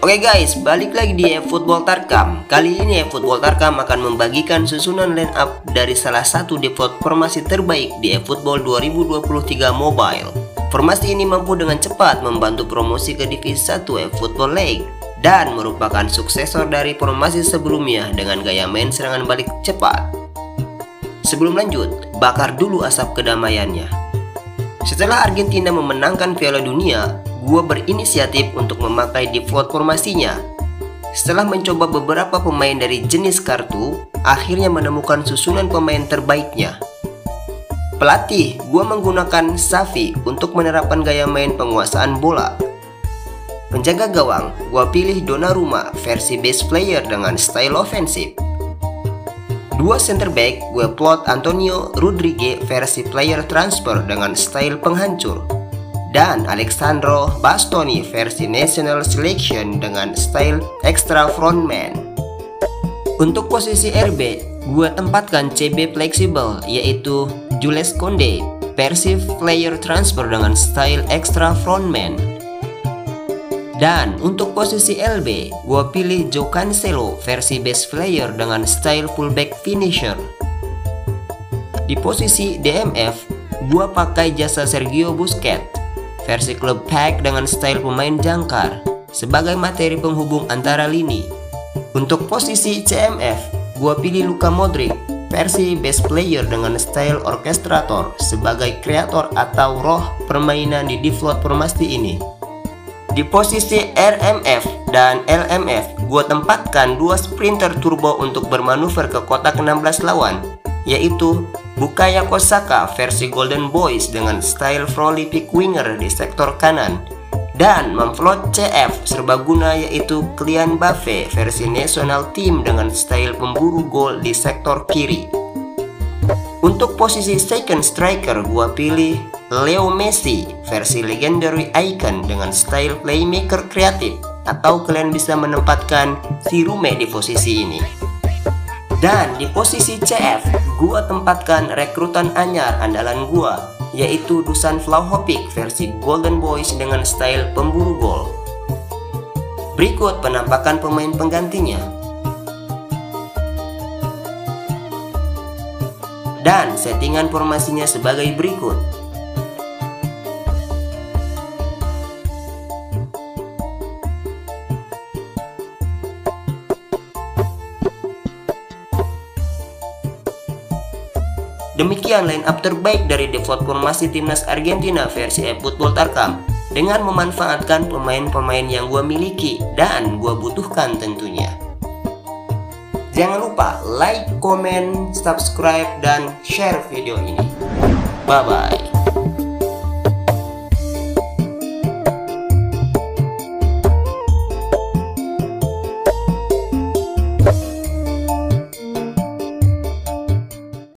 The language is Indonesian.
Oke guys, balik lagi di eFootball Tarkam. Kali ini eFootball Tarkam akan membagikan susunan line up dari salah satu default formasi terbaik di eFootball 2023 Mobile. Formasi ini mampu dengan cepat membantu promosi ke Divisi 1 eFootball League dan merupakan suksesor dari formasi sebelumnya dengan gaya main serangan balik cepat. Sebelum lanjut, bakar dulu asap kedamaiannya. Setelah Argentina memenangkan Piala Dunia, gua berinisiatif untuk memakai default formasinya. Setelah mencoba beberapa pemain dari jenis kartu, akhirnya menemukan susunan pemain terbaiknya. Pelatih, gua menggunakan Safi untuk menerapkan gaya main penguasaan bola. Penjaga gawang, gua pilih Donnarumma versi base player dengan style ofensif. Dua center back, gue plot Antonio Rodriguez versi player transfer dengan style penghancur. Dan Alexandro Bastoni versi national selection dengan style extra frontman. Untuk posisi RB, gue tempatkan CB flexible yaitu Jules Conde versi player transfer dengan style extra frontman. Dan untuk posisi LB, gue pilih Joe Cancelo versi best player dengan style fullback finisher. Di posisi DMF, gue pakai jasa Sergio Busquets versi klub pack dengan style pemain jangkar sebagai materi penghubung antara lini. Untuk posisi CMF, gue pilih Luka Modric versi best player dengan style orkestrator sebagai kreator atau roh permainan di default formasi ini. Di posisi RMF dan LMF, gue tempatkan dua sprinter turbo untuk bermanuver ke kotak 16 lawan, yaitu Bukaya Kosaka versi Golden Boys dengan style prolific winger di sektor kanan, dan memflot CF serbaguna yaitu Kylian Mbappe versi national team dengan style pemburu gol di sektor kiri. Untuk posisi second striker, gua pilih Leo Messi versi legendary icon dengan style playmaker kreatif atau kalian bisa menempatkan si Rume di posisi ini. Dan di posisi CF, gua tempatkan rekrutan anyar andalan gua yaitu Dusan Vlahovic versi Golden Boys dengan style pemburu gol. Berikut penampakan pemain penggantinya. Dan settingan formasinya sebagai berikut. Demikian line up terbaik dari default formasi timnas Argentina versi eFootball Tarkam dengan memanfaatkan pemain-pemain yang gue miliki dan gue butuhkan tentunya. Jangan lupa like, comment, subscribe, dan share video ini. Bye-bye.